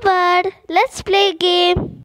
Bird. Let's play a game.